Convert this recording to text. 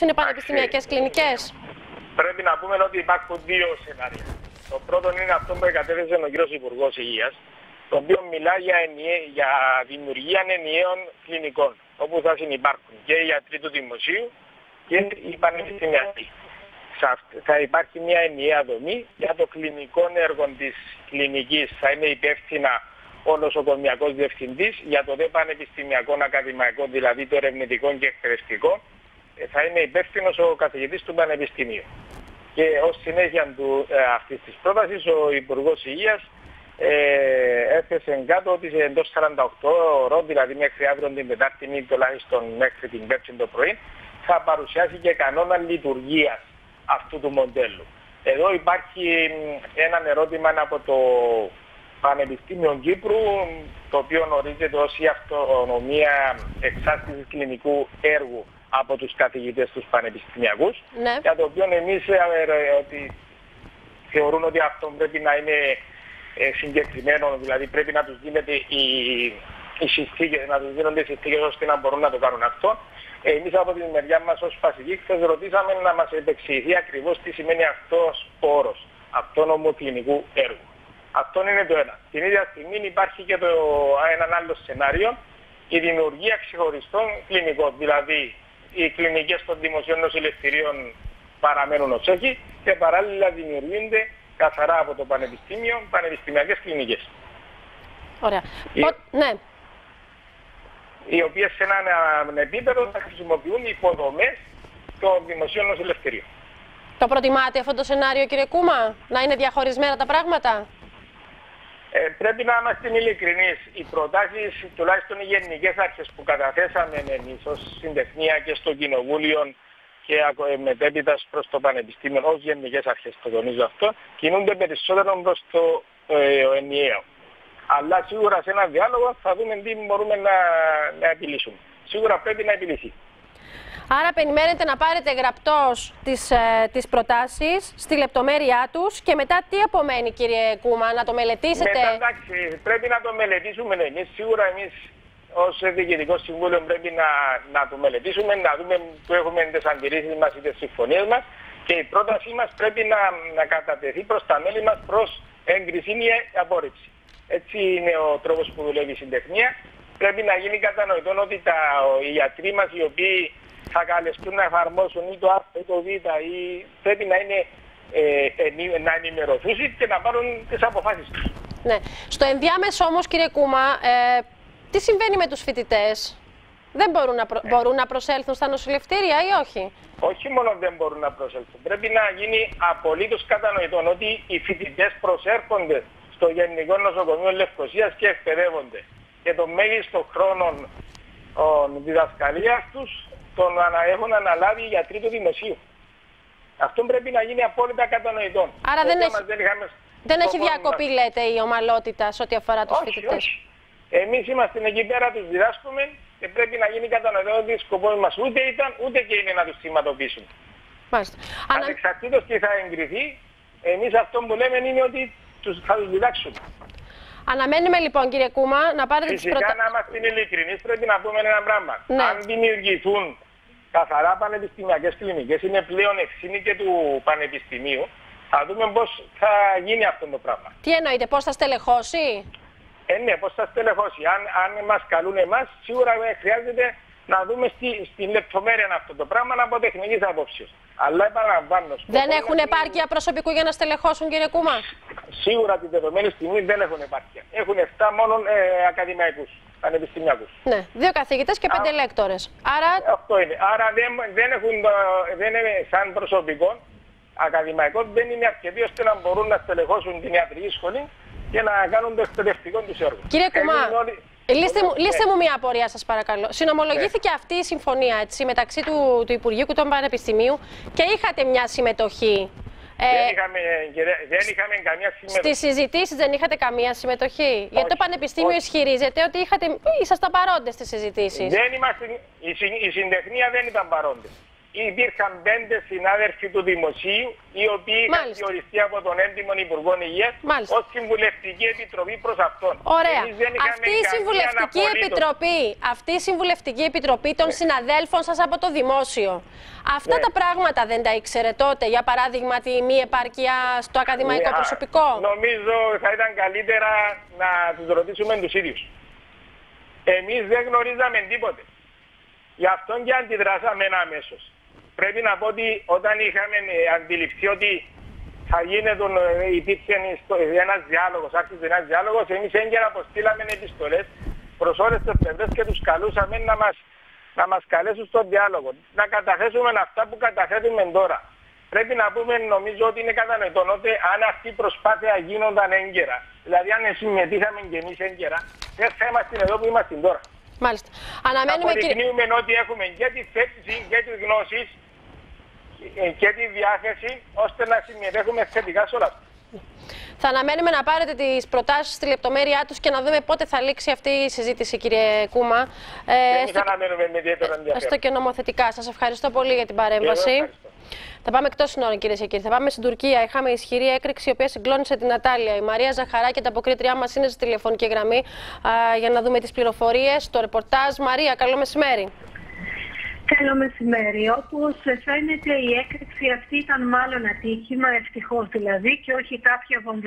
είναι πανεπιστημιακές κλινικές. Πρέπει να πούμε ότι υπάρχουν δύο σενάρια. Το πρώτο είναι αυτό που εγκατέθεσε ο κ. Υπουργός Υγείας, το οποίο μιλά για, ενιαί, για δημιουργία ενιαίων κλινικών, όπου θα συνεπάρχουν και οι ιατροί του δημοσίου και οι πανεπιστημιακοί. Θα υπάρχει μια ενιαία δομή για το κλινικό έργο της κλινικής. Θα είναι υπεύθυνα ο νοσοκομιακός διευθυντής για το δε πανεπιστημιακό ακαδημαϊκό, δηλαδή το ερευνητικό και εκπαιδευτικό, ε, θα είναι υπεύθυνος ο καθηγητής του Πανεπιστημίου. Και ως συνέχεια του, ε, αυτής της πρότασης, ο Υπουργός Υγείας ε, έθεσε κάτω ότι εντός 48 ώρων, δηλαδή μέχρι αύριο την Τετάρτη ή τουλάχιστον μέχρι την Πέμπτη το πρωί, θα παρουσιάσει και κανόνα λειτουργίας αυτού του μοντέλου. Εδώ υπάρχει ένα ερώτημα από το Πανεπιστήμιο Κύπρου, το οποίο ορίζεται ως η αυτονομία εξάσκησης κλινικού έργου από τους καθηγητές τους πανεπιστημιακούς, Ναι. για το οποίο εμείς ε, ε, ότι θεωρούν ότι αυτό πρέπει να είναι ε, συγκεκριμένο, δηλαδή πρέπει να τους γίνεται οι, οι συστήκες, να τους δίνονται οι συστήκες ώστε να μπορούν να το κάνουν αυτό. Ε, εμείς από τη μεριά μας ως Πασική χθες ρωτήσαμε να μας επεξηγηθεί ακριβώς τι σημαίνει αυτός ο όρος αυτόνομου κλινικού έργου. Αυτό είναι το ένα. Την ίδια στιγμή υπάρχει και το, ένα άλλο σενάριο, η δημιουργία ξεχωριστών κλινικών. Δηλαδή, οι κλινικές των δημοσίων νοσηλευτηρίων παραμένουν ως έχει και παράλληλα δημιουργούνται καθαρά από το Πανεπιστήμιο πανεπιστημιακές κλινικές. Ωραία. Η- Πο- Ναι. Οι οποίες σε έναν επίπεδο θα χρησιμοποιούν υποδομές των δημοσίων νοσηλευτηρίων. Το προτιμάτε αυτό το σενάριο, κύριε Κούμα, να είναι διαχωρισμένα τα πράγματα; Ε, πρέπει να είμαστε ειλικρινείς. Οι προτάσεις, τουλάχιστον οι γενικές αρχές που καταθέσαμε εμεί ω συντεχνία και στο Κοινοβούλιο και ακο- ε, μετέπειτα προς το Πανεπιστήμιο, ως γενικές αρχές, το τονίζω αυτό, κινούνται περισσότερο προς το ε, ενιαίο. Αλλά σίγουρα σε ένα διάλογο θα δούμε τι μπορούμε να, να επιλύσουμε. Σίγουρα πρέπει να επιλυθεί. Άρα περιμένετε να πάρετε γραπτός τις, ε, τις προτάσεις στη λεπτομέρειά τους και μετά τι απομένει κύριε Κούμα, να το μελετήσετε; Μετά, εντάξει, πρέπει να το μελετήσουμε εμείς. Σίγουρα εμείς ως Διοικητικό Συμβούλιο πρέπει να, να το μελετήσουμε, να δούμε που έχουμε τις αντιρρήσεις μας ή τις συμφωνίες μας και η πρότασή μας πρέπει να, να κατατεθεί προς τα μέλη μας προς έγκριση ή απόρριψη. Έτσι είναι ο τρόπος που δουλεύει η συντεχνία. Πρέπει να γίνει κατανοητό ότι τα, οι ιατροί μας οι οποίοι θα καλεστούν να εφαρμόσουν ή το Α ή το Β ή πρέπει να είναι ε, ενη- να ενημερωθούν και να πάρουν τις αποφάσεις τους. Ναι. Στο ενδιάμεσο όμως κύριε Κούμα, ε, τι συμβαίνει με τους φοιτητές; Δεν μπορούν να, προ- μπορούν να προσέλθουν στα νοσηλευτήρια ή όχι; όχι μόνο δεν μπορούν να προσέλθουν. Πρέπει να γίνει απολύτως κατανοητό ότι οι φοιτητές προσέρχονται στο Γενικό Νοσοκομείο Λευκοσίας και εκπαιδεύονται. Και το μέγιστο χρόνο διδασκαλίας τους τον ανα- έχουν αναλάβει οι γιατροί του δημοσίου. Αυτό πρέπει να γίνει απόλυτα κατανοητό. Άρα δεν Όποτε έχει- μας δεν, είχαμε Δεν έχει στο κόμμα διακοπή, μας. λέτε, η ομαλότητα σε ό,τι αφορά τους Όχι, φοιτητές; όχι. Εμείς είμαστε εκεί πέρα, τους διδάσκουμε και πρέπει να γίνει κατανοητό ότι σκοπός μας ούτε ήταν ούτε και είναι να τους θυματοποιήσουμε. Μάλιστα. Ανα... Ανεξαρτήτως τι θα εγκριθεί, εμείς αυτό που λέμε είναι ότι τους, θα τους διδάξουμε. Αναμένουμε λοιπόν, κύριε Κούμα, να πάρετε τις Φυσικά προτάσεις. να είμαστε ειλικρινείς πρέπει να πούμε ένα πράγμα. Ναι. Αν δημιουργηθούν καθαρά πανεπιστημιακές κλινικές, είναι πλέον ευθύνη και του πανεπιστημίου, θα δούμε πώς θα γίνει αυτό το πράγμα. Τι εννοείτε, πώς θα στελεχώσει; Ε, ναι, πώς θα στελεχώσει. Αν, αν μας καλούν εμάς, σίγουρα ε, χρειάζεται να δούμε στη, στην λεπτομέρεια αυτό το πράγμα από τεχνικής απόψεως. Αλλά επαναλαμβάνω. Δεν σκοπός έχουν μας είναι- επάρκεια προσωπικού για να στελεχώσουν, κύριε Κούμα; Σίγουρα την δεδομένη στιγμή δεν έχουν επάρκεια. Έχουν 7 μόνο ε, ακαδημαϊκούς, πανεπιστημιακούς. Ναι, δύο καθηγητές και πέντε Α. λέκτορες. Άρα, Αυτό είναι. Άρα δεν, δεν έχουν, το- δεν είναι σαν προσωπικό ακαδημαϊκός, δεν είναι αρκετοί ώστε να μπορούν να στελεχώσουν την ιατρική σχολή και να κάνουν το εκπαιδευτικό τους έργο. Κύριε Κουμά, Θέλουν όλοι- λύστε μου, Ναι. λύστε μου μια απορία σας παρακαλώ. Συνομολογήθηκε αυτή η συμφωνία έτσι, μεταξύ του, του Υπουργείου και του Πανεπιστημίου και είχατε μια συμμετοχή. Δεν, Ε, είχαμε, κυρία- δεν είχαμε καμιά συμμετοχή. Στις συζητήσεις δεν είχατε καμία συμμετοχή; Γιατί το Πανεπιστήμιο όχι. ισχυρίζεται ότι είχατε, ήσασταν παρόντες στις συζητήσεις. Δεν είμαστε, η, συ- η συντεχνία δεν ήταν παρόντες. Υπήρχαν πέντε συνάδελφοι του Δημοσίου, οι οποίοι είχαν Μάλιστα. διοριστεί από τον έντιμο Υπουργό Υγείας Μάλιστα. ως συμβουλευτική επιτροπή προς αυτόν. Ωραία. Εμείς δεν είχαμε Αυτή η καμία συμβουλευτική απολύτως. επιτροπή, αυτή η συμβουλευτική επιτροπή των συναδέλφων σας από το δημόσιο. Αυτά Ναι. τα πράγματα δεν τα ήξερε τότε, για παράδειγμα τη μη επάρκεια στο ακαδημαϊκό Ναι, προσωπικό; Νομίζω θα ήταν καλύτερα να τους ρωτήσουμε τους ίδιους. Εμείς δεν γνωρίζαμε τίποτε. Γι' αυτό και αντιδράσαμε αμέσως. Πρέπει να πω ότι όταν είχαμε ε, αντιληφθεί ότι θα γίνεται, ε, υπήρχε ένας διάλογος, άρχισε ένας διάλογος, εμείς έγκαιρα αποστήλαμε επιστολές προς όλες τις πλευρές και τους καλούσαμε να μας να μας καλέσουν στον διάλογο. Να καταθέσουμε αυτά που καταθέτουμε τώρα. Πρέπει να πούμε, νομίζω ότι είναι κατανοητό ότι αν αυτή η προσπάθεια γίνονταν έγκαιρα, δηλαδή αν συμμετείχαμε και εμείς έγκαιρα, δεν θα είμαστε εδώ που είμαστε τώρα. Μάλιστα. Αναμένουμε, κύριε... Αποδεικνύουμε ότι έχουμε και τη θέση και τις γνώσεις και τη διάθεση ώστε να συμμετέχουμε θετικά σε όλα αυτά. Θα αναμένουμε να πάρετε τις προτάσεις στη λεπτομέρειά τους και να δούμε πότε θα λήξει αυτή η συζήτηση, κύριε Κούμα. Ε, Εμείς έστω- αναμένουμε με ιδιαίτερο έστω ενδιαφέρον. και νομοθετικά. Σας ευχαριστώ πολύ για την Και εγώ παρέμβαση. ευχαριστώ. Θα πάμε εκτός συνόρων, κυρίε και κύριοι. Θα πάμε στην Τουρκία. Είχαμε ισχυρή έκρηξη, η οποία συγκλώνησε την Νατάλια. Η Μαρία Ζαχαράκη, την αποκρίτριά μας, είναι στη τηλεφωνική γραμμή α, για να δούμε τις πληροφορίες. Το ρεπορτάζ. Μαρία, καλό μεσημέρι. Καλό μεσημέρι. Όπως φαίνεται η έκρηξη αυτή ήταν μάλλον ατύχημα, ευτυχώς δηλαδή, και όχι κάποια βομβιστική